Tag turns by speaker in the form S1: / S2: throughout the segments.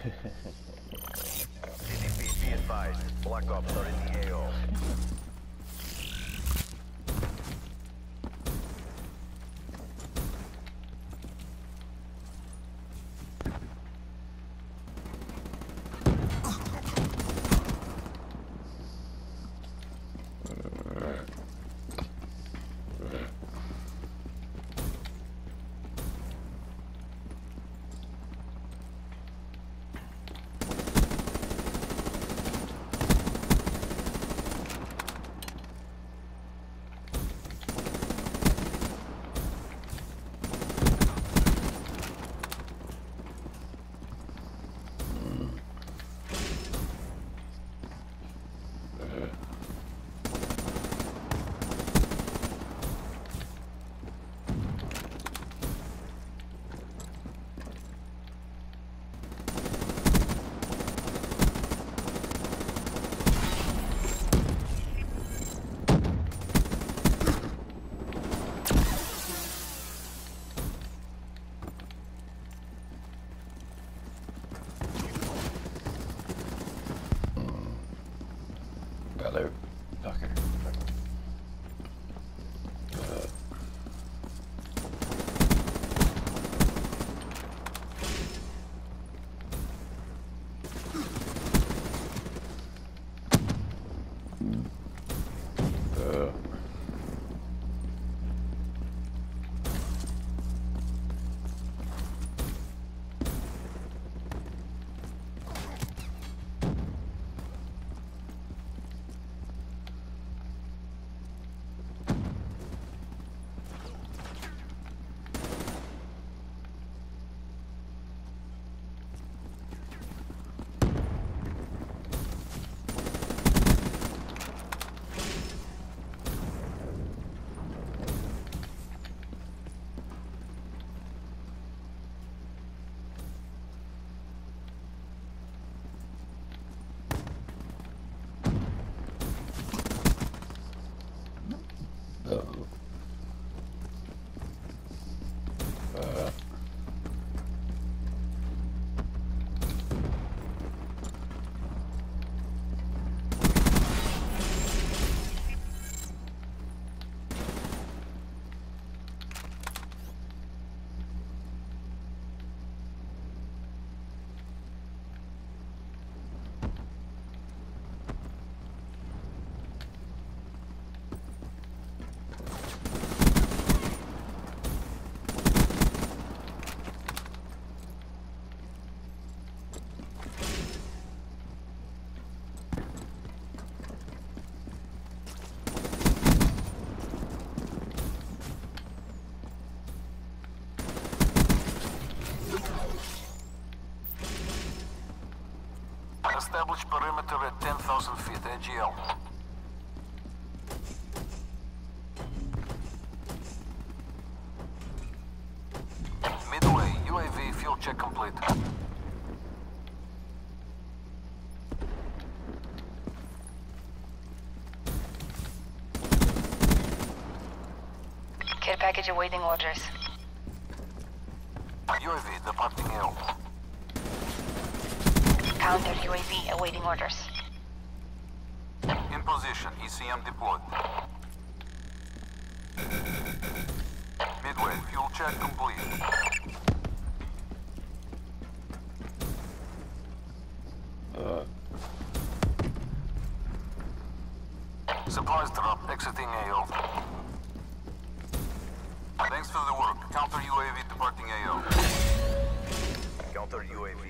S1: Be advised. Black Ops
S2: Establish perimeter at 10,000 feet, AGL. Midway, UAV fuel check complete.
S3: Care package awaiting orders.
S2: UAV departing AO.
S3: Counter UAV awaiting orders.
S2: In position, ECM deployed. Midway, fuel check complete.
S4: Uh.
S2: Supplies drop, exiting AO. Thanks for the work. Counter UAV departing AO.
S1: Counter UAV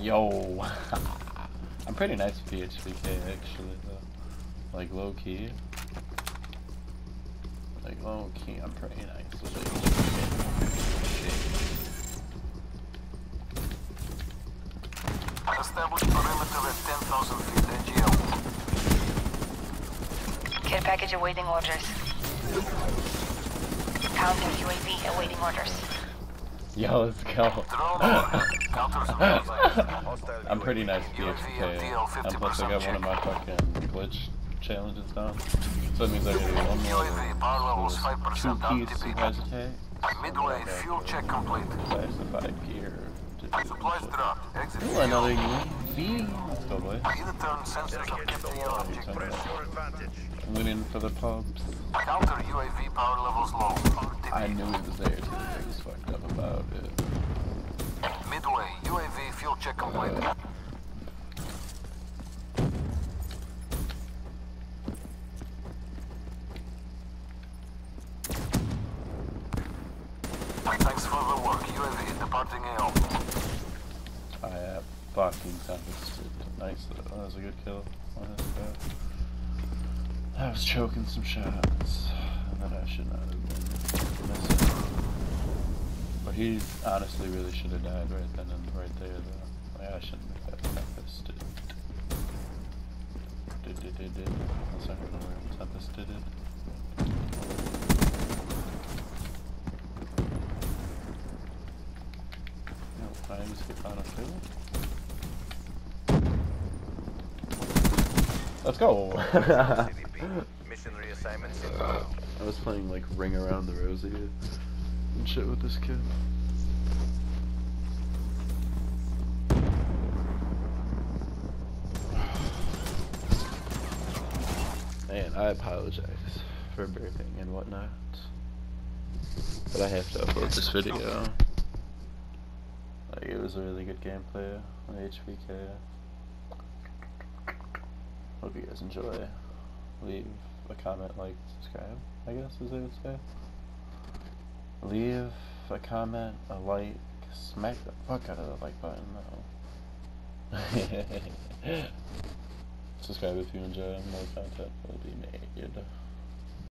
S4: Yo. I'm pretty nice with PHPK actually though. Like low key. Like low key, I'm pretty nice with like shit.
S2: Establish perimeter at 10,000 feet AGL.
S3: Care package awaiting orders. Pound UAV awaiting orders.
S4: Yo, let's go.
S2: Drone alert. Counters available.
S4: I'm pretty nice HVK. And plus, I got one of my fucking glitch challenges done. So that means I do one more.
S2: UAV power levels
S4: Two
S2: 5%
S4: piece
S2: Midway, fuel check complete.
S4: Classified gear. to
S2: Supplies dropped. Exit.
S4: Ooh, another UAV. Let's go, boy.
S2: Either turn sensors are kept in your object.
S1: Press your advantage.
S4: I'm in for the pubs.
S2: Counter UAV power levels low.
S4: I knew he was there too. I was fucked up about it.
S2: Midway, UAV fuel check complete.
S4: Uh,
S2: Thanks for the work. UAV departing AO.
S4: I uh, fucking tempested. Nice. That was a good kill on. I was choking some shots that I should not have been missing. But he honestly really should have died right then and right there though. Like, I shouldn't have got tempested. Did did did did. I heard the word tempested it. No, I just get on. Let's go!
S1: Mission reassignments inbound.
S4: I was playing like Ring Around the Rosie and shit with this kid. Man, I apologize for burping and whatnot. But I have to upload this video. It was a really good gameplay on HVK. Hope you guys enjoy. Leave a comment, like, subscribe, I guess is what I would say. Leave a comment, a like, smack the fuck out of the like button though. subscribe if you enjoy more content will be made.